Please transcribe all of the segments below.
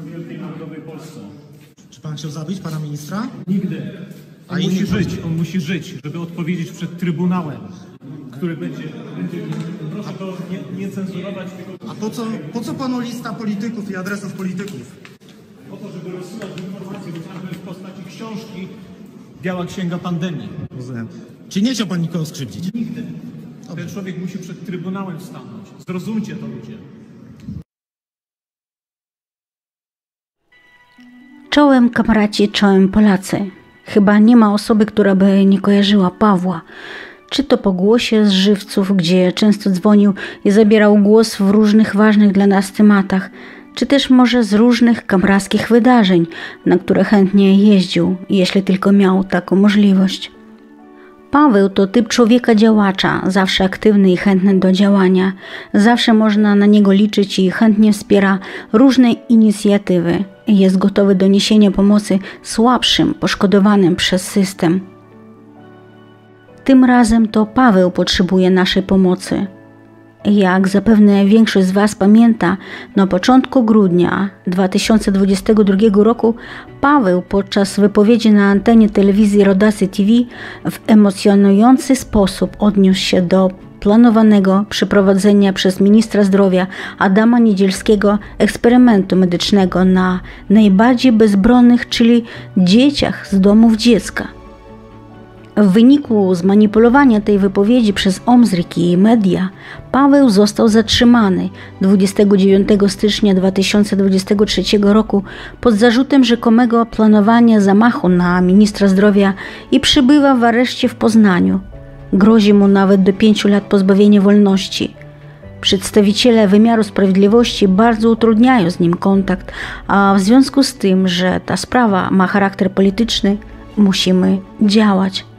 w Wielkiej Narodowej Polsce. Czy pan chciał zabić pana ministra? Nigdy. A On inni musi żyć, on musi żyć, żeby odpowiedzieć przed Trybunałem, który będzie... będzie proszę to nie, nie cenzurować, tylko A po co, po co panu lista polityków i adresów polityków? po to, żeby rozsyłać informacje chociażby w postaci książki Biała Księga Pandemii. Rozumiem. Czy nie chciał pan nikogo skrzywdzić? Nigdy. Ten człowiek musi przed Trybunałem stanąć. Zrozumcie to ludzie. Czołem kamraci, czołem Polacy. Chyba nie ma osoby, która by nie kojarzyła Pawła. Czy to po głosie z żywców, gdzie często dzwonił i zabierał głos w różnych ważnych dla nas tematach, czy też może z różnych kamraskich wydarzeń, na które chętnie jeździł, jeśli tylko miał taką możliwość. Paweł to typ człowieka działacza, zawsze aktywny i chętny do działania. Zawsze można na niego liczyć i chętnie wspiera różne inicjatywy. Jest gotowy do niesienia pomocy słabszym, poszkodowanym przez system. Tym razem to Paweł potrzebuje naszej pomocy. Jak zapewne większość z Was pamięta, na początku grudnia 2022 roku Paweł podczas wypowiedzi na antenie telewizji Rodacy TV w emocjonujący sposób odniósł się do planowanego przeprowadzenia przez ministra zdrowia Adama Niedzielskiego eksperymentu medycznego na najbardziej bezbronnych, czyli dzieciach z domów dziecka. W wyniku zmanipulowania tej wypowiedzi przez Omzrik i media, Paweł został zatrzymany 29 stycznia 2023 roku pod zarzutem rzekomego planowania zamachu na ministra zdrowia i przybywa w areszcie w Poznaniu. Grozi mu nawet do 5 lat pozbawienia wolności. Przedstawiciele wymiaru sprawiedliwości bardzo utrudniają z nim kontakt, a w związku z tym, że ta sprawa ma charakter polityczny, musimy działać.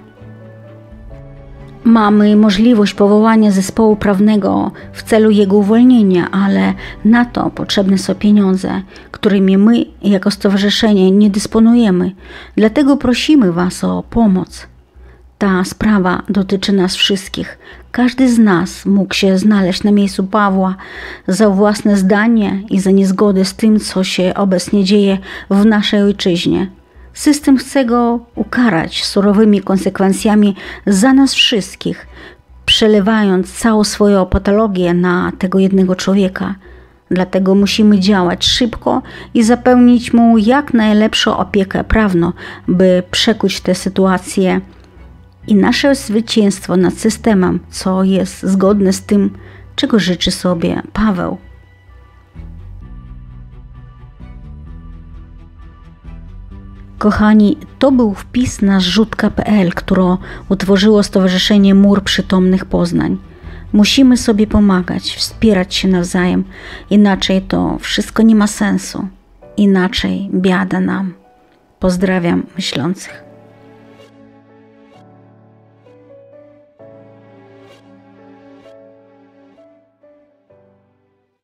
Mamy możliwość powołania zespołu prawnego w celu jego uwolnienia, ale na to potrzebne są pieniądze, którymi my jako stowarzyszenie nie dysponujemy. Dlatego prosimy Was o pomoc. Ta sprawa dotyczy nas wszystkich. Każdy z nas mógł się znaleźć na miejscu Pawła za własne zdanie i za niezgodę z tym, co się obecnie dzieje w naszej ojczyźnie. System chce go ukarać surowymi konsekwencjami za nas wszystkich, przelewając całą swoją patologię na tego jednego człowieka. Dlatego musimy działać szybko i zapewnić mu jak najlepszą opiekę prawną, by przekuć tę sytuację i nasze zwycięstwo nad systemem, co jest zgodne z tym, czego życzy sobie Paweł. Kochani, to był wpis na zrzutka.pl, którą utworzyło Stowarzyszenie Mur Przytomnych Poznań. Musimy sobie pomagać, wspierać się nawzajem, inaczej to wszystko nie ma sensu. Inaczej biada nam. Pozdrawiam myślących.